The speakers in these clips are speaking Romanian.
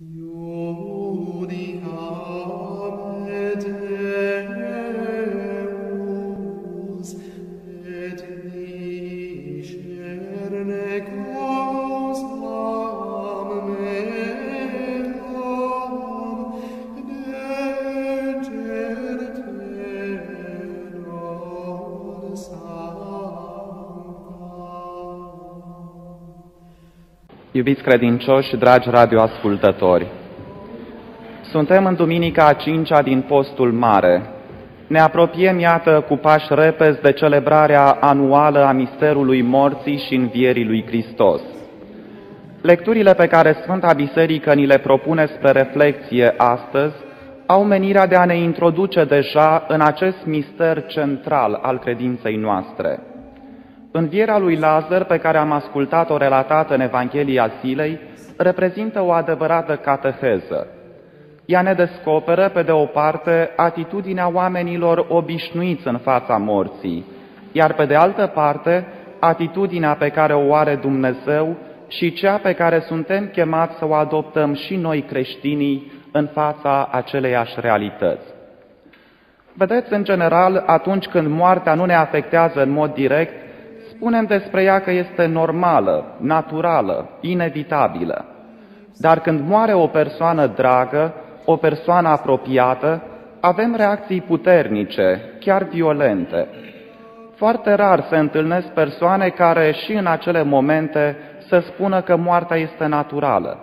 You Iubiți credincioși, dragi radioascultători, suntem în duminica a cincea din postul mare. Ne apropiem, iată, cu pași repezi de celebrarea anuală a misterului morții și învierii lui Hristos. Lecturile pe care Sfânta Biserică ni le propune spre reflexie astăzi au menirea de a ne introduce deja în acest mister central al credinței noastre. Învierea lui Lazar, pe care am ascultat-o relatată în Evanghelia zilei, reprezintă o adevărată cateheză. Ea ne descoperă, pe de o parte, atitudinea oamenilor obișnuiți în fața morții, iar pe de altă parte, atitudinea pe care o are Dumnezeu și cea pe care suntem chemați să o adoptăm și noi creștinii în fața aceleiași realități. Vedeți, în general, atunci când moartea nu ne afectează în mod direct, spunem despre ea că este normală, naturală, inevitabilă. Dar când moare o persoană dragă, o persoană apropiată, avem reacții puternice, chiar violente. Foarte rar se întâlnesc persoane care și în acele momente să spună că moartea este naturală.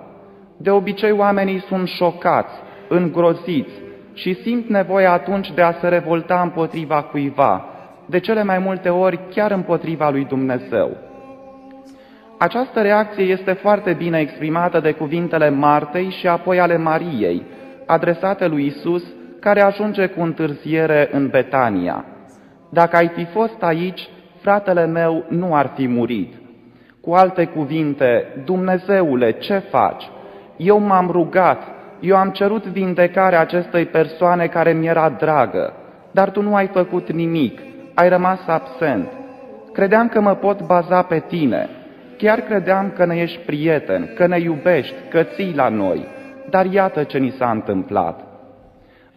De obicei oamenii sunt șocați, îngroziți și simt nevoia atunci de a se revolta împotriva cuiva, de cele mai multe ori chiar împotriva lui Dumnezeu. Această reacție este foarte bine exprimată de cuvintele Martei și apoi ale Mariei, adresate lui Isus, care ajunge cu întârziere în Betania. Dacă ai fi fost aici, fratele meu nu ar fi murit. Cu alte cuvinte, Dumnezeule, ce faci? Eu m-am rugat, eu am cerut vindecarea acestei persoane care mi-era dragă, dar tu nu ai făcut nimic, ai rămas absent. Credeam că mă pot baza pe tine, chiar credeam că ne ești prieten, că ne iubești, că ții la noi, dar iată ce ni s-a întâmplat.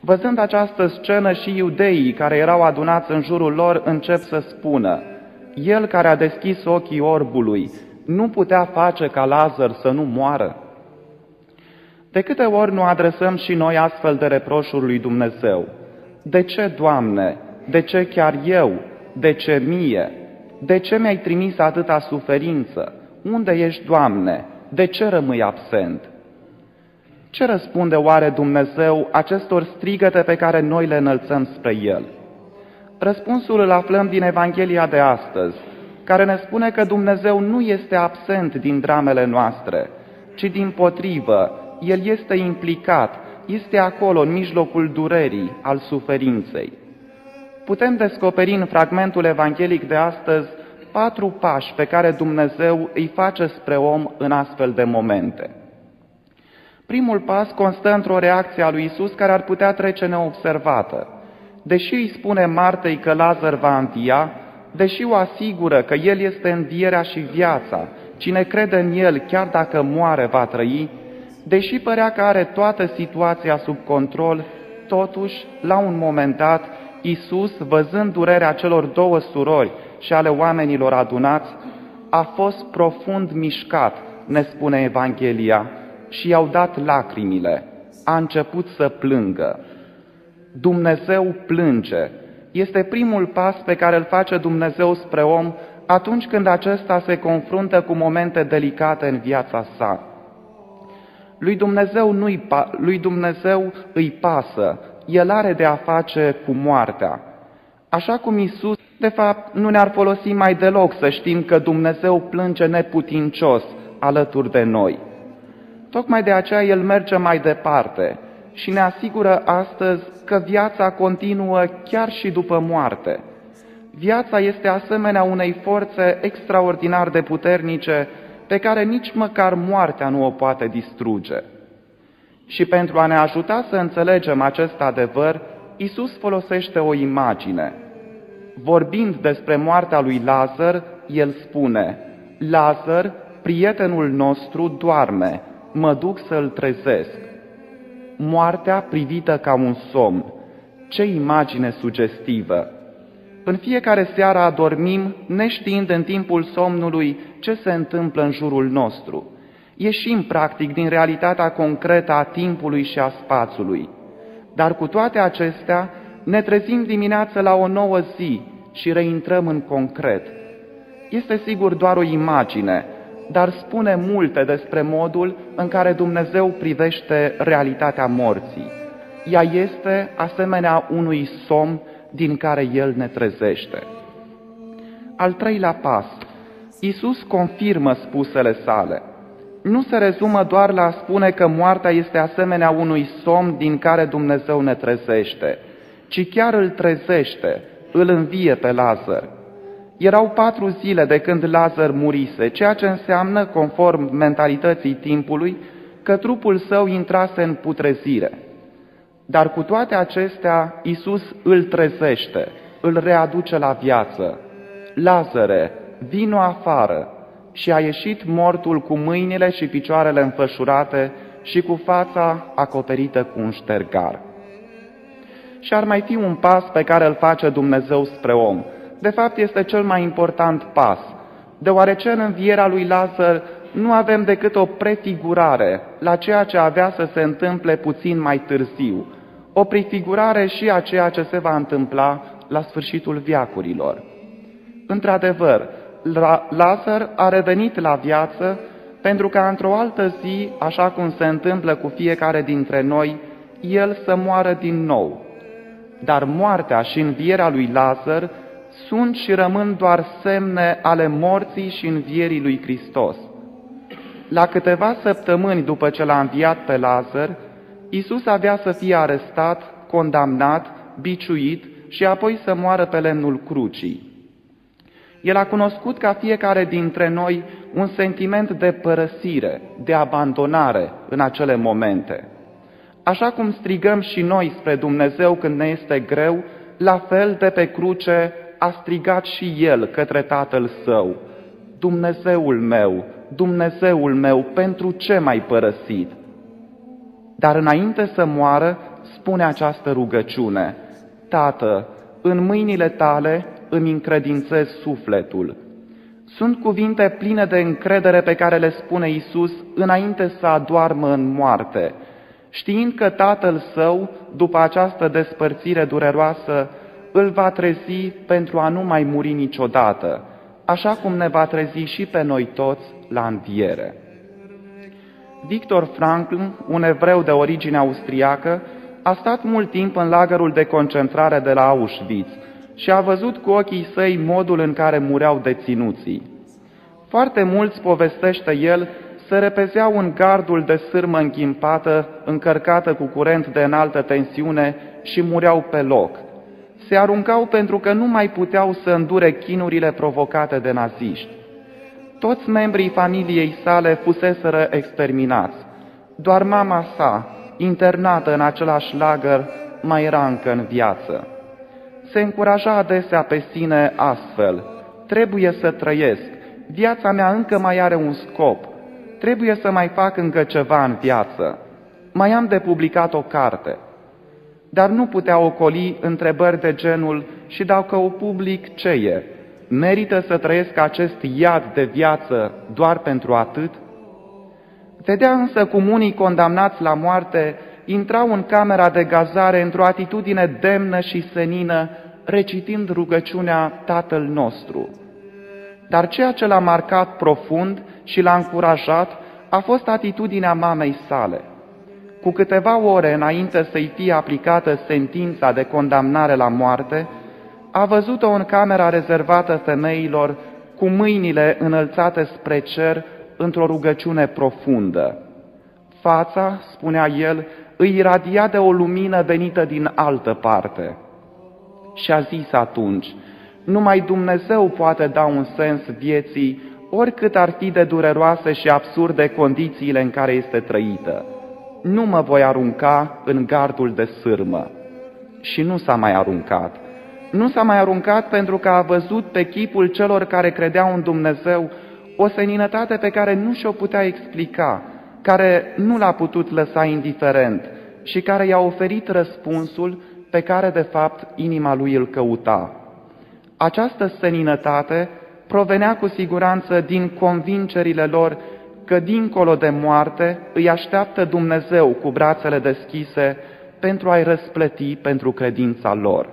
Văzând această scenă și iudeii care erau adunați în jurul lor încep să spună, El care a deschis ochii orbului, nu putea face ca Lazar să nu moară? De câte ori nu adresăm și noi astfel de reproșuri lui Dumnezeu? De ce, Doamne? De ce chiar eu? De ce mie? De ce mi-ai trimis atâta suferință? Unde ești, Doamne? De ce rămâi absent? Ce răspunde oare Dumnezeu acestor strigăte pe care noi le înălțăm spre El? Răspunsul îl aflăm din Evanghelia de astăzi, care ne spune că Dumnezeu nu este absent din dramele noastre, ci din potrivă, El este implicat, este acolo în mijlocul durerii, al suferinței. Putem descoperi în fragmentul evanghelic de astăzi patru pași pe care Dumnezeu îi face spre om în astfel de momente. Primul pas constă într-o reacție a lui Isus care ar putea trece neobservată. Deși îi spune Martei că Lazar va învia, deși o asigură că El este învierea și viața, cine crede în El, chiar dacă moare, va trăi, deși părea că are toată situația sub control, totuși, la un moment dat, Isus, văzând durerea celor două surori și ale oamenilor adunați, a fost profund mișcat, ne spune Evanghelia, și i-au dat lacrimile. A început să plângă. Dumnezeu plânge. Este primul pas pe care îl face Dumnezeu spre om atunci când acesta se confruntă cu momente delicate în viața sa. Lui Dumnezeu, nu-i pa- lui Dumnezeu îi pasă, El are de a face cu moartea. Așa cum Isus, de fapt, nu ne-ar folosi mai deloc să știm că Dumnezeu plânge neputincios alături de noi. Tocmai de aceea El merge mai departe și ne asigură astăzi că viața continuă chiar și după moarte. Viața este asemenea unei forțe extraordinar de puternice pe care nici măcar moartea nu o poate distruge. Și pentru a ne ajuta să înțelegem acest adevăr, Isus folosește o imagine. Vorbind despre moartea lui Lazar, el spune, Lazar, prietenul nostru, doarme, mă duc să-l trezesc. Moartea privită ca un somn. Ce imagine sugestivă! În fiecare seară adormim, neștiind în timpul somnului ce se întâmplă în jurul nostru. Ieșim, practic, din realitatea concretă a timpului și a spațiului. Dar cu toate acestea, ne trezim dimineață la o nouă zi și reintrăm în concret. Este sigur doar o imagine, dar spune multe despre modul în care Dumnezeu privește realitatea morții. Ea este asemenea unui somn din care El ne trezește. Al treilea pas. Iisus confirmă spusele sale. Nu se rezumă doar la a spune că moartea este asemenea unui somn din care Dumnezeu ne trezește, ci chiar îl trezește, îl învie pe Lazar. Erau patru zile de când Lazar murise, ceea ce înseamnă, conform mentalității timpului, că trupul său intrase în putrezire. Dar cu toate acestea, Isus îl trezește, îl readuce la viață. Lazare, vino afară! Și a ieșit mortul cu mâinile și picioarele înfășurate și cu fața acoperită cu un ștergar. Și ar mai fi un pas pe care îl face Dumnezeu spre om. De fapt, este cel mai important pas, deoarece în învierea lui Lazar nu avem decât o prefigurare la ceea ce avea să se întâmple puțin mai târziu, o prefigurare și a ceea ce se va întâmpla la sfârșitul viacurilor. Într-adevăr, Lazar a revenit la viață pentru ca într-o altă zi, așa cum se întâmplă cu fiecare dintre noi, el să moară din nou. Dar moartea și învierea lui Lazar sunt și rămân doar semne ale morții și învierii lui Hristos. La câteva săptămâni după ce l-a înviat pe Lazar, Isus avea să fie arestat, condamnat, biciuit și apoi să moară pe lemnul crucii. El a cunoscut ca fiecare dintre noi un sentiment de părăsire, de abandonare în acele momente. Așa cum strigăm și noi spre Dumnezeu când ne este greu, la fel de pe cruce a strigat și El către Tatăl Său. Dumnezeul meu, Dumnezeul meu, pentru ce m-ai părăsit? Dar înainte să moară, spune această rugăciune, Tată, în mâinile tale îmi încredințez sufletul. Sunt cuvinte pline de încredere pe care le spune Isus înainte să adoarmă în moarte, știind că Tatăl Său, după această despărțire dureroasă, îl va trezi pentru a nu mai muri niciodată, așa cum ne va trezi și pe noi toți la înviere. Victor Frankl, un evreu de origine austriacă, a stat mult timp în lagărul de concentrare de la Auschwitz și a văzut cu ochii săi modul în care mureau deținuții. Foarte mulți, povestește el, se repezeau în gardul de sârmă închimpată, încărcată cu curent de înaltă tensiune și mureau pe loc. Se aruncau pentru că nu mai puteau să îndure chinurile provocate de naziști. Toți membrii familiei sale fuseseră exterminați. Doar mama sa, internată în același lagăr, mai era încă în viață. Se încuraja adesea pe sine astfel, trebuie să trăiesc, viața mea încă mai are un scop, trebuie să mai fac încă ceva în viață, mai am de publicat o carte. Dar nu putea ocoli întrebări de genul și dacă o public, ce e? Merită să trăiesc acest iad de viață doar pentru atât? Vedea însă cum unii condamnați la moarte intrau în camera de gazare într-o atitudine demnă și senină, recitind rugăciunea Tatăl nostru. Dar ceea ce l-a marcat profund și l-a încurajat a fost atitudinea mamei sale. Cu câteva ore înainte să-i fie aplicată sentința de condamnare la moarte, a văzut-o în camera rezervată femeilor, cu mâinile înălțate spre cer, într-o rugăciune profundă. Fața, spunea el, îi iradia de o lumină venită din altă parte. Și a zis atunci, numai Dumnezeu poate da un sens vieții, oricât ar fi de dureroase și absurde condițiile în care este trăită. Nu mă voi arunca în gardul de sârmă. Și nu s-a mai aruncat. Nu s-a mai aruncat pentru că a văzut pe chipul celor care credeau în Dumnezeu o seninătate pe care nu și-o putea explica, care nu l-a putut lăsa indiferent și care i-a oferit răspunsul pe care de fapt inima lui îl căuta. Această seninătate provenea cu siguranță din convingerile lor că dincolo de moarte îi așteaptă Dumnezeu cu brațele deschise pentru a-i răsplăti pentru credința lor.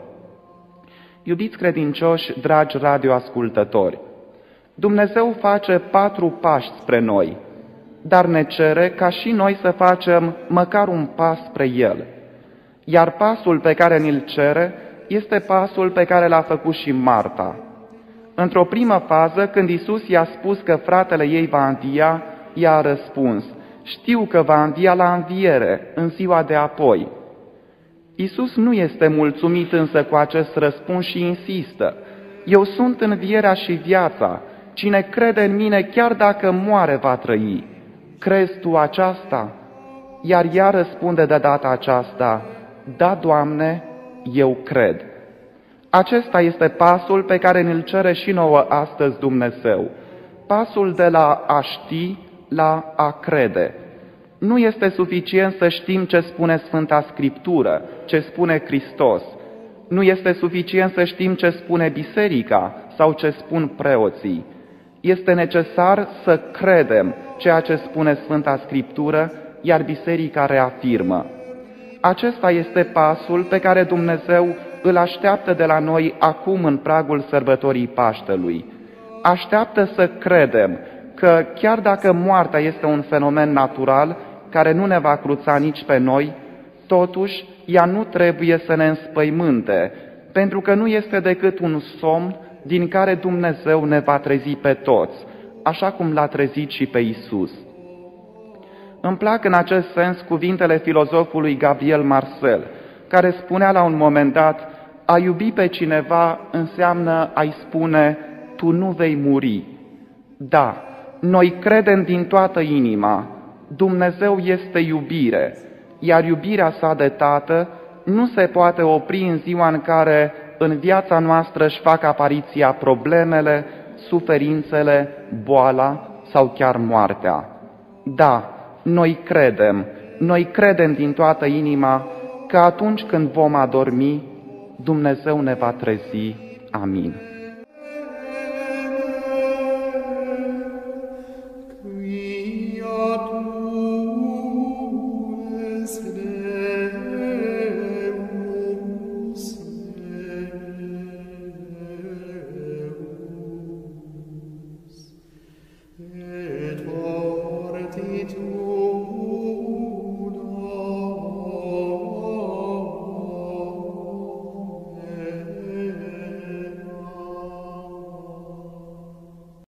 Iubiți credincioși, dragi radioascultători, Dumnezeu face patru pași spre noi, dar ne cere ca și noi să facem măcar un pas spre El. Iar pasul pe care ni-l cere este pasul pe care l-a făcut și Marta. Într-o primă fază, când Isus i-a spus că fratele ei va învia, ea a răspuns, știu că va învia la înviere, în ziua de apoi. Isus nu este mulțumit însă cu acest răspuns și insistă, eu sunt învierea și viața, cine crede în mine chiar dacă moare va trăi. Crezi tu aceasta? Iar ea răspunde de data aceasta, da, Doamne, eu cred. Acesta este pasul pe care ne-l cere și nouă astăzi Dumnezeu. Pasul de la a ști la a crede. Nu este suficient să știm ce spune Sfânta Scriptură, ce spune Hristos. Nu este suficient să știm ce spune Biserica sau ce spun preoții. Este necesar să credem ceea ce spune Sfânta Scriptură, iar Biserica reafirmă. Acesta este pasul pe care Dumnezeu îl așteaptă de la noi acum în pragul sărbătorii Paștelui. Așteaptă să credem că chiar dacă moartea este un fenomen natural care nu ne va cruța nici pe noi, totuși ea nu trebuie să ne înspăimânte, pentru că nu este decât un somn din care Dumnezeu ne va trezi pe toți, așa cum l-a trezit și pe Isus. Îmi plac în acest sens cuvintele filozofului Gabriel Marcel, care spunea la un moment dat, a iubi pe cineva înseamnă a-i spune, tu nu vei muri. Da, noi credem din toată inima, Dumnezeu este iubire, iar iubirea sa de Tată nu se poate opri în ziua în care în viața noastră își fac apariția problemele, suferințele, boala sau chiar moartea. Da, noi credem, noi credem din toată inima că atunci când vom adormi, Dumnezeu ne va trezi. Amin.